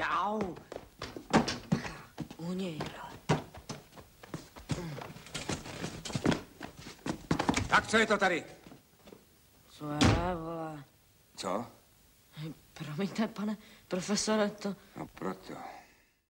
Jau. U. Tak co je to tady? Co je, vole? Co? Promiňte, pane profesore, to... No proto.